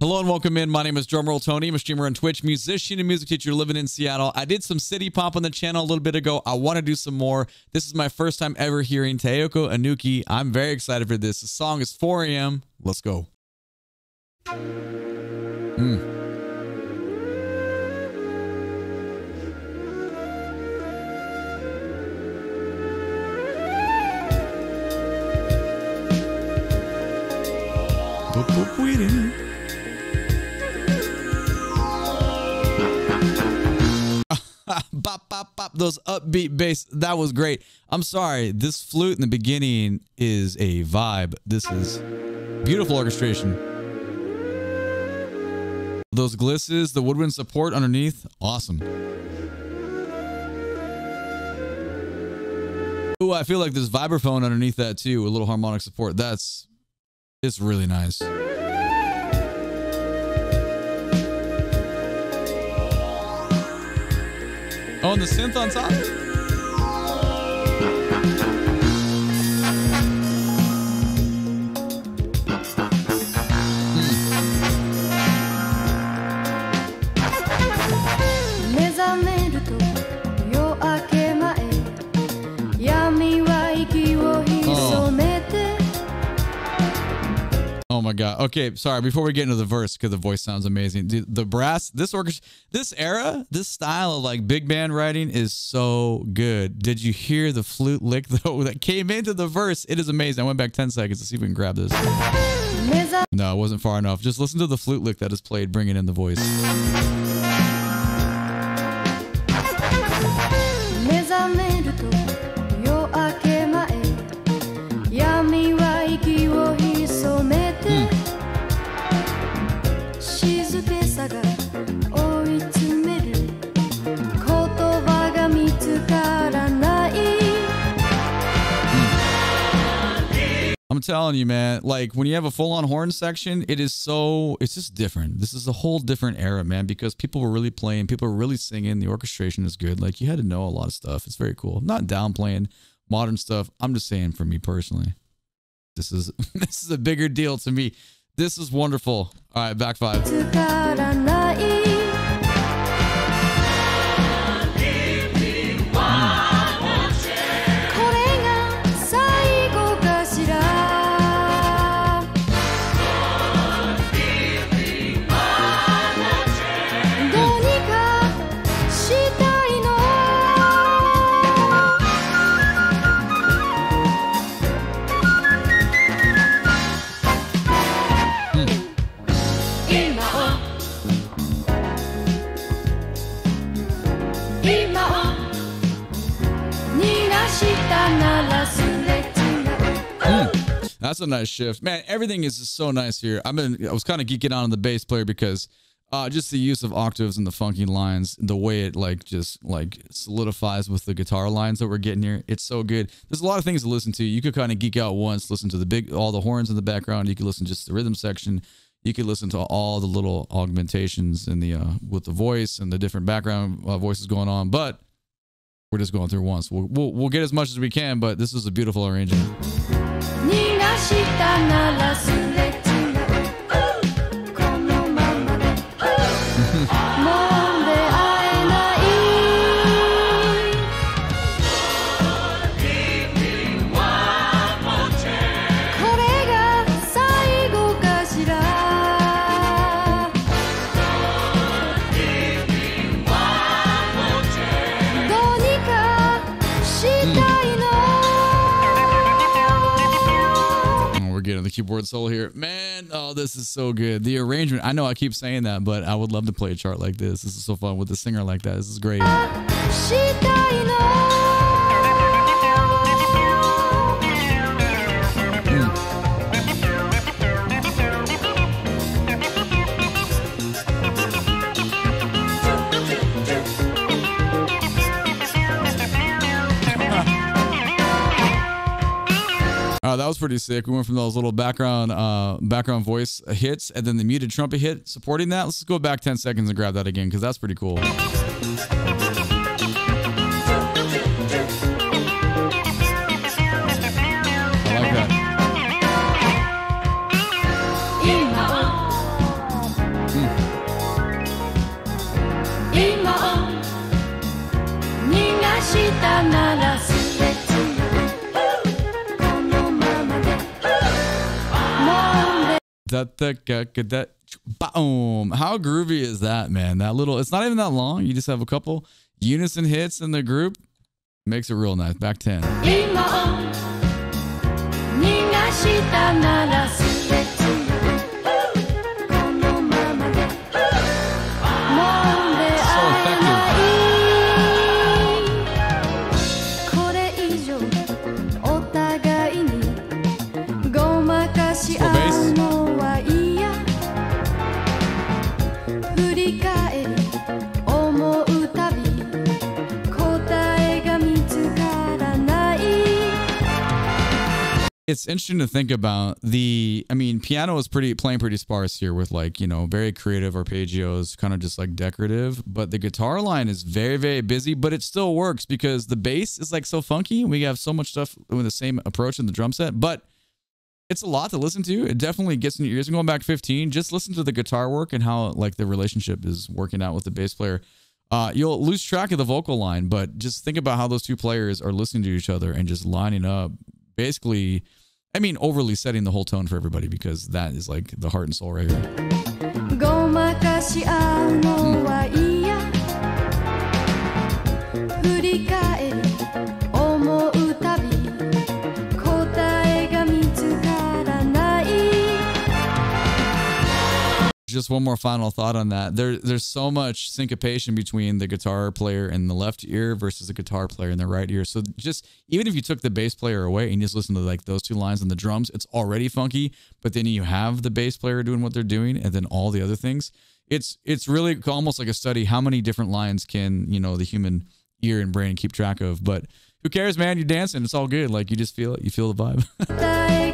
Hello and welcome in. My name is Drumroll Tony. I'm a streamer on Twitch, musician and music teacher living in Seattle. I did some city pop on the channel a little bit ago. I want to do some more. This is my first time ever hearing Taeko Ohnuki. I'm very excited for this. The song is 4 a.m. Let's go. Hmm. Those upbeat bass. That was great. I'm sorry. This flute in the beginning is a vibe. This is beautiful orchestration. Those glisses, the woodwind support underneath. Awesome. Ooh, I feel like there's vibraphone underneath that too. A little harmonic support. That's, it's really nice. Oh, and the synth on top? My god. Okay, sorry. Before we get into the verse, because the voice sounds amazing. Dude, the brass, this orchestra, this era, this style of like big band writing is so good. Did you hear the flute lick though that came into the verse? It is amazing. I went back 10 seconds to see if we can grab this. No, it wasn't far enough. Just listen to the flute lick that is played, bringing in the voice. I'm telling you, man, like when you have a full on horn section, it is so, it's just different. This is a whole different era, man, because people were really playing, people were really singing. The orchestration is good. Like you had to know a lot of stuff. It's very cool. I'm not downplaying modern stuff. I'm just saying for me personally, this is, this is a bigger deal to me. This is wonderful. All right, back five. That's a nice shift, man. Everything is just so nice here. I've been, I was kind of geeking out on the bass player because uh, just the use of octaves and the funky lines, the way it like just like solidifies with the guitar lines that we're getting here. It's so good. There's a lot of things to listen to. You could kind of geek out once, listen to the big, all the horns in the background. You could listen just the rhythm section. You could listen to all the little augmentations in the uh, with the voice and the different background uh, voices going on. But we're just going through once. We'll, we'll, we'll get as much as we can, but this is a beautiful arrangement. 逃がしたならすぐ keyboard solo here. Man, oh, this is so good. The arrangement, I know I keep saying that, but I would love to play a chart like this. This is so fun with a singer like that. This is great. pretty sick. We went from those little background uh, background voice hits and then the muted trumpet hit supporting that. Let's go back 10 seconds and grab that again because that's pretty cool. Nana. that boom. How groovy is that, man? That little, it's not even that long. You just have a couple unison hits in the group. Makes it real nice. Back 10. It's interesting to think about the i mean piano is pretty playing pretty sparse here with like you know very creative arpeggios kind of just like decorative but the guitar line is very very busy but it still works because the bass is like so funky we have so much stuff with the same approach in the drum set but it's a lot to listen to. It definitely gets in your ears. And going back 15 just listen to the guitar work and how like the relationship is working out with the bass player. Uh, you'll lose track of the vocal line but just think about how those two players are listening to each other and just lining up basically I mean, overly setting the whole tone for everybody because that is like the heart and soul right here. Just one more final thought on that. There, there's so much syncopation between the guitar player in the left ear versus the guitar player in the right ear. So just even if you took the bass player away and just listen to like those two lines on the drums, it's already funky. But then you have the bass player doing what they're doing, and then all the other things. It's it's really almost like a study. How many different lines can you know the human ear and brain keep track of? But who cares, man? You're dancing. It's all good. Like you just feel it. You feel the vibe.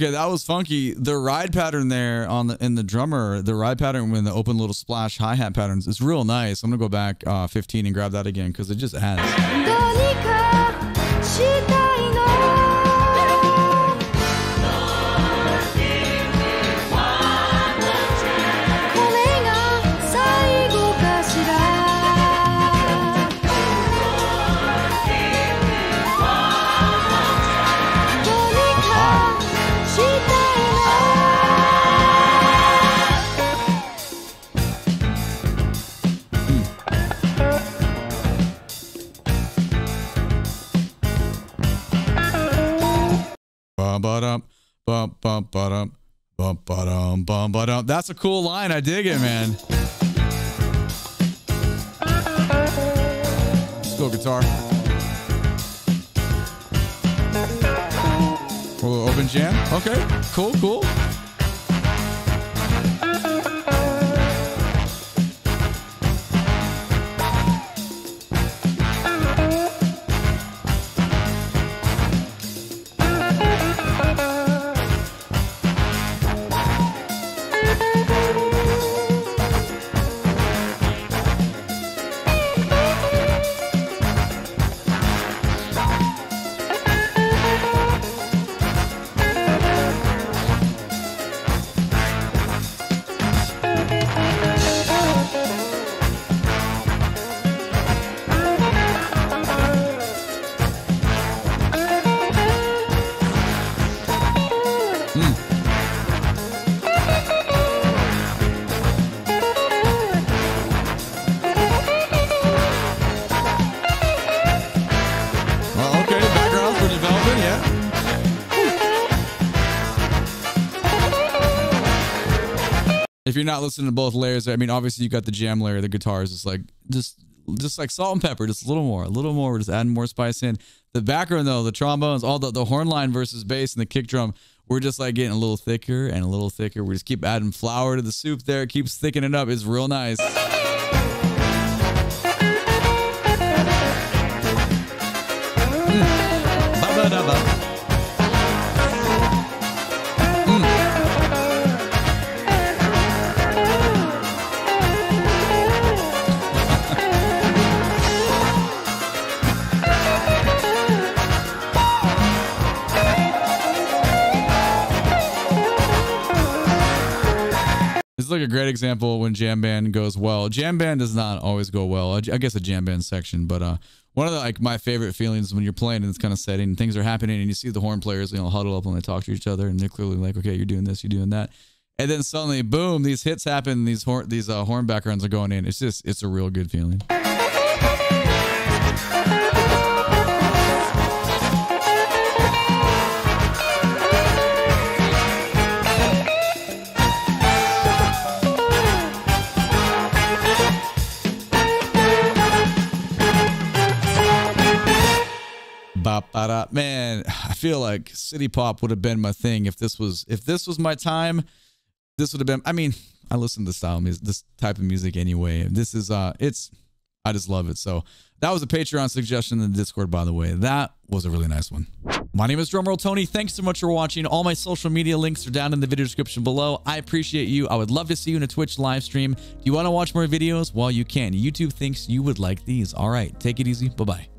Okay, that was funky. The ride pattern there on the in the drummer, the ride pattern when the open little splash hi hat patterns is real nice. I'm gonna go back uh, 15 and grab that again because it just adds. That's a cool line. I dig it, man. Let's go guitar. open jam. Okay, cool, cool. If you're not listening to both layers, I mean, obviously you got the jam layer, the guitars, it's like just just like salt and pepper, just a little more, a little more. We're just adding more spice in. The background though, the trombones, all the the horn line versus bass and the kick drum, we're just like getting a little thicker and a little thicker. We just keep adding flour to the soup there, it keeps thickening it up. It's real nice. Like a great example when jam band goes well. Jam band does not always go well. I guess a jam band section, but uh, one of the like my favorite feelings when you're playing in this kind of setting, things are happening, and you see the horn players, you know, huddle up and they talk to each other, and they're clearly like, okay, you're doing this, you're doing that, and then suddenly, boom, these hits happen, these horn, these uh, horn backgrounds are going in. It's just, it's a real good feeling. Man, I feel like city pop would have been my thing if this was if this was my time. This would have been. I mean, I listen to style music, this type of music anyway. This is uh, it's I just love it. So that was a Patreon suggestion in the Discord, by the way. That was a really nice one. My name is Drumroll Tony. Thanks so much for watching. All my social media links are down in the video description below. I appreciate you. I would love to see you in a Twitch live stream. Do you want to watch more videos? Well, you can. YouTube thinks you would like these. All right, take it easy. Bye bye.